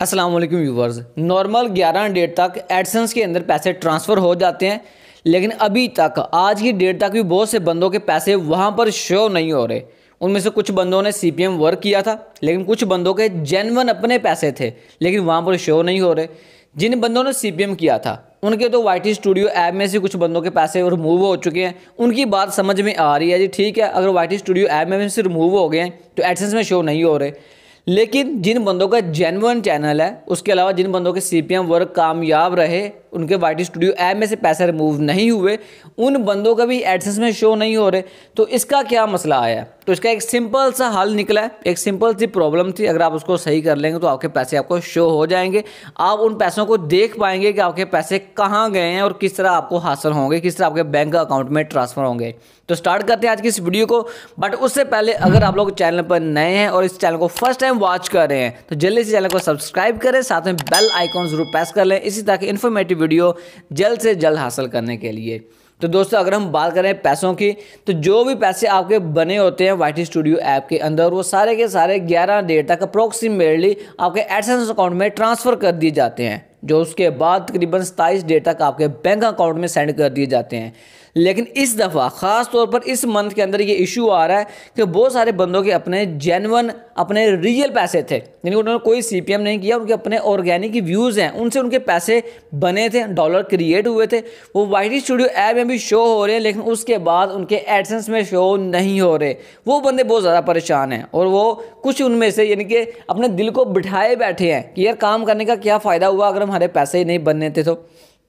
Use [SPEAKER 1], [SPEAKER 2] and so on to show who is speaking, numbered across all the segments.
[SPEAKER 1] वालेकुम viewers normal 11 date तक AdSense के अंदर पैसे ट्रांसफ़र हो जाते हैं, लेकिन अभी तक, आज की डेट तक भी बहुत से बंदों के पैसे वहाँ पर शो नहीं हो रहे। उनमें से कुछ बंदों ने सीपीएम वर्क किया था, लेकिन कुछ बंदों के जेनवन अपने पैसे थे, लेकिन वहाँ पर शो नहीं हो रहे। जिन बंदों ने सीपीएम किया था, उनके तो YT स्टूडियो ऐप में से कुछ बंदों के पैसे रिमूव हो चुके हैं। उनकी बात समझ में आ रही है जी, ठीक है, अगर YT स्टूडियो ऐप में से रिमूव हो गए हैं तो एडसेंस में शो नहीं हो रहे। लेकिन जिन बंदों का जेनवन चैनल है, उसके अलावा जिन बंदों के सीपीएम वर्क कामयाब रहे, उनके वाईटी स्टूडियो ऐप में से पैसे रिमूव नहीं हुए, उन बंदों का भी एडसेंस में शो नहीं हो रहे तो इसका क्या मसला आया? तो इसका एक सिंपल सा हल निकला है। एक सिंपल सी प्रॉब्लम थी। अगर आप उसको सही कर लेंगे तो आपके पैसे आपको शो हो जाएँगे। आप उन पैसों को देख पाएँगे कि आपके पैसे कहाँ गए हैं और किस तरह आपको हासिल होंगे, किस तरह आपके बैंक अकाउंट में ट्रांसफ़र होंगे। तो स्टार्ट करते हैं आज की इस वीडियो को। बट उससे पहले अगर आप लोग चैनल पर नए हैं और इस चैनल को फ़र्स्ट टाइम वॉच कर रहे हैं तो जल्दी से चैनल को सब्सक्राइब करें। साथ में बेल आइकॉन ज़रूर प्रेस कर लें। इसी तरह की इन्फॉर्मेटिव वीडियो जल्द से जल्द हासिल करने के लिए। तो दोस्तों, अगर हम बात करें पैसों की तो जो भी पैसे आपके बने होते हैं वाईटी स्टूडियो ऐप के अंदर, वो सारे के सारे 11 डेट तक अप्रोक्सीमेटली आपके एडसेंस अकाउंट में ट्रांसफ़र कर दिए जाते हैं। जो उसके बाद तकरीबन सताईस डेट तक आपके बैंक अकाउंट में सेंड कर दिए जाते हैं। लेकिन इस दफ़ा ख़ास तौर पर इस मंथ के अंदर ये इशू आ रहा है कि बहुत सारे बंदों के अपने जेनवन अपने रियल पैसे थे। यानी उन्होंने कोई सीपीएम नहीं किया, उनके अपने ऑर्गेनिक व्यूज़ हैं। उनसे उनके पैसे बने थे डॉलर क्रिएट हुए थे। वो वाई स्टूडियो ऐप में भी शो हो रहे हैं, लेकिन उसके बाद उनके एडसेंस में शो नहीं हो रहे। वो बंदे बहुत ज़्यादा परेशान हैं और वो कुछ उनमें से, यानी कि अपने दिल को बिठाए बैठे हैं कि यार काम करने का क्या फ़ायदा हुआ? अगर हमारे पैसे नहीं बनने थे तो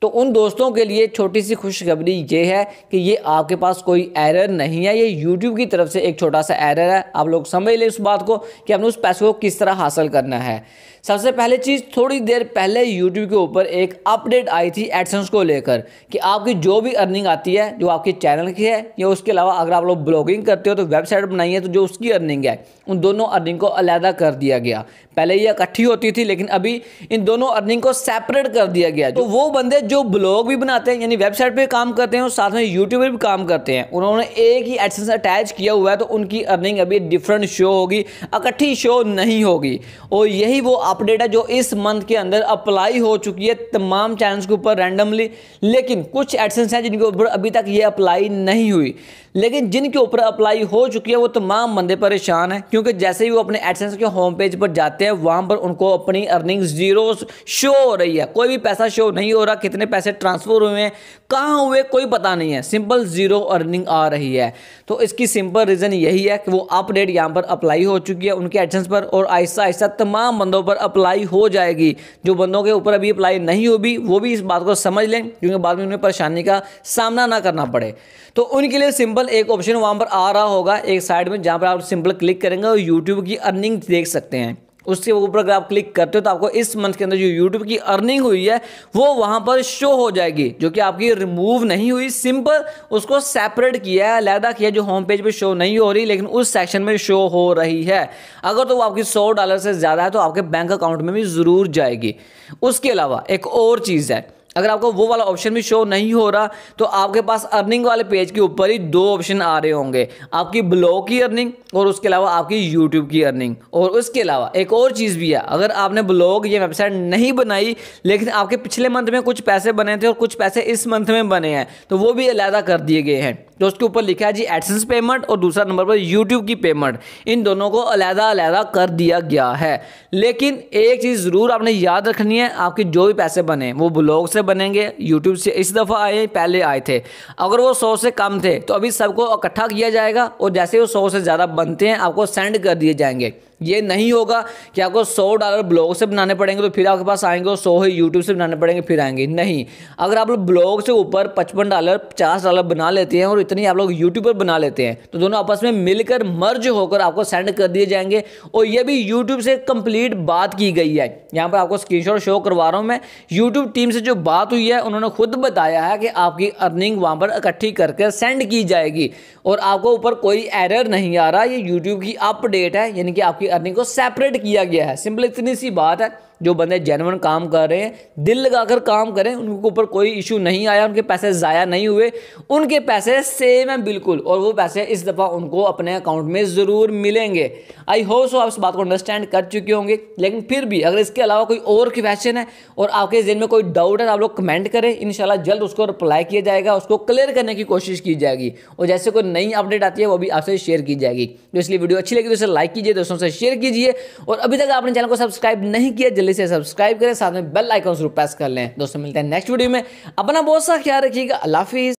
[SPEAKER 1] तो उन दोस्तों के लिए छोटी सी खुशखबरी ये है कि ये आपके पास कोई एरर नहीं है। ये यूट्यूब की तरफ़ से एक छोटा सा एरर है। आप लोग समझ लें उस बात को कि आपने उस पैसे को किस तरह हासिल करना है। सबसे पहले चीज़, थोड़ी देर पहले यूट्यूब के ऊपर एक अपडेट आई थी एडसेंस को लेकर, कि आपकी जो भी अर्निंग आती है, जो आपके चैनल की है, या उसके अलावा अगर आप लोग ब्लॉगिंग करते हो तो वेबसाइट बनाई है तो जो उसकी अर्निंग है, उन दोनों अर्निंग को अलहदा कर दिया गया। पहले ये इकट्ठी होती थी, लेकिन अभी इन दोनों अर्निंग को सेपरेट कर दिया गया तो वो बंदे जो ब्लॉग भी बनाते हैं, यानी वेबसाइट पर काम करते हैं, और साथ में यूट्यूब पर भी काम करते हैं, उन्होंने एक ही एडसेंस अटैच किया हुआ है तो उनकी अर्निंग अभी डिफरेंट शो होगी, इकट्ठी शो नहीं होगी। और यही वो अपडेट है जो इस मंथ के अंदर अप्लाई हो चुकी है तमाम चैनल्स के ऊपर रैंडमली लेकिन कुछ एडसेंस हैं जिनके ऊपर अभी तक ये अप्लाई नहीं हुई। लेकिन जिनके ऊपर अप्लाई हो चुकी है, वो तमाम बंदे परेशान हैं, क्योंकि जैसे ही वो अपने एडसेंस के होम पेज पर जाते हैं, वहाँ पर उनको अपनी अर्निंग ज़ीरो शो हो रही है। कोई भी पैसा शो नहीं हो रहा, कितने पैसे ट्रांसफ़र हुए हैं, कहाँ हुए, कोई पता नहीं है। सिंपल ज़ीरो अर्निंग आ रही है। तो इसकी सिंपल रीज़न यही है कि वो अपडेट यहाँ पर अप्लाई हो चुकी है उनके एडसेंस पर, और आहिस्ता आहिस्ता तमाम बंदों पर अप्लाई हो जाएगी। जो बंदों के ऊपर अभी अप्लाई नहीं होगी, वो भी इस बात को समझ लें, क्योंकि बाद में उन्हें परेशानी का सामना ना करना पड़े। तो उनके लिए सिंपल एक ऑप्शन वहाँ पर आ रहा होगा, एक साइड में जहाँ पर आप सिंपल क्लिक करेंगे और यूट्यूब की अर्निंग देख सकते हैं। उसके ऊपर अगर आप क्लिक करते हो तो आपको इस मंथ के अंदर जो यूट्यूब की अर्निंग हुई है, वो वहाँ पर शो हो जाएगी, जो कि आपकी रिमूव नहीं हुई सिंपल उसको सेपरेट किया है, अलहदा किया जो होम पेज पे शो नहीं हो रही, लेकिन उस सेक्शन में शो हो रही है। अगर तो वो आपकी सौ डॉलर से ज़्यादा है तो आपके बैंक अकाउंट में भी ज़रूर जाएगी। उसके अलावा एक और चीज़ है अगर आपको वो वाला ऑप्शन भी शो नहीं हो रहा तो आपके पास अर्निंग वाले पेज के ऊपर ही दो ऑप्शन आ रहे होंगे। आपकी ब्लॉग की अर्निंग और उसके अलावा आपकी यूट्यूब की अर्निंग और उसके अलावा एक और चीज़ भी है, अगर आपने ब्लॉग या वेबसाइट नहीं बनाई, लेकिन आपके पिछले मंथ में कुछ पैसे बने थे और कुछ पैसे इस मंथ में बने हैं तो वो भी अलहदा कर दिए गए हैं। तो उसके ऊपर लिखा है जी एडसेंस पेमेंट और दूसरा नंबर पर यूट्यूब की पेमेंट इन दोनों को अलहदा अलहदा कर दिया गया है। लेकिन एक चीज़ ज़रूर आपने याद रखनी है, आपके जो भी पैसे बने, वो ब्लॉग से बनेंगे यूट्यूब से इस दफ़ा आए, पहले आए थे। अगर वो सौ से कम थे तो अभी सबको इकट्ठा किया जाएगा और जैसे वो सौ से ज़्यादा बनते हैं, आपको सेंड कर दिए जाएँगे। ये नहीं होगा कि आपको सौ डॉलर ब्लॉग से बनाने पड़ेंगे तो फिर आपके पास आएँगे और सौ ही यूट्यूब से बनाने पड़ेंगे, फिर आएँगे। नहीं। अगर आप लोग ब्लॉग से ऊपर पचपन डॉलर, पचास डॉलर बना लेते हैं और इतनी आप लोग यूट्यूब पर बना लेते हैं तो दोनों आपस में मिलकर मर्ज होकर आपको सेंड कर दिए जाएँगे। और ये भी यूट्यूब से कंप्लीट बात की गई है। यहाँ पर आपको स्क्रीन शो करवा रहा हूँ मैं। यूट्यूब टीम से जो बात हुई है, उन्होंने खुद बताया है कि आपकी अर्निंग वहाँ पर इकट्ठी करके सेंड की जाएगी। और आपको ऊपर कोई एरर नहीं आ रहा, ये यूट्यूब की अपडेट है, यानी कि आपकी अर्निंग को सेपरेट किया गया है। सिंपल इतनी सी बात है। जो बंदे जेनवन काम कर रहे हैं, दिल लगाकर काम करें उनके ऊपर कोई इशू नहीं आया, उनके पैसे ज़ाया नहीं हुए, उनके पैसे सेम है बिल्कुल, और वो पैसे इस दफ़ा उनको अपने अकाउंट में ज़रूर मिलेंगे। आई होप सो आप इस बात को अंडरस्टैंड कर चुके होंगे, लेकिन फिर भी अगर इसके अलावा कोई और क्वेश्चन है, और आपके जिन में कोई डाउट है तो आप लोग कमेंट करें इन जल्द उसको रिप्लाई किया जाएगा, उसको क्लियर करने की कोशिश की जाएगी, और जैसे कोई नई अपडेट आती है, वो भी आपसे शेयर की जाएगी। तो इसलिए वीडियो अच्छी लगी तो इसे लाइक कीजिए, दोस्तों से शेयर कीजिए, और अभी तक आपने चैनल को सब्सक्राइब नहीं किया, जल्दी से सब्सक्राइब करें, साथ में बेल आइकन ज़रूर प्रेस कर लें। दोस्तों, मिलते हैं नेक्स्ट वीडियो में। अपना बहुत सा ख्याल रखिएगा। अल्लाह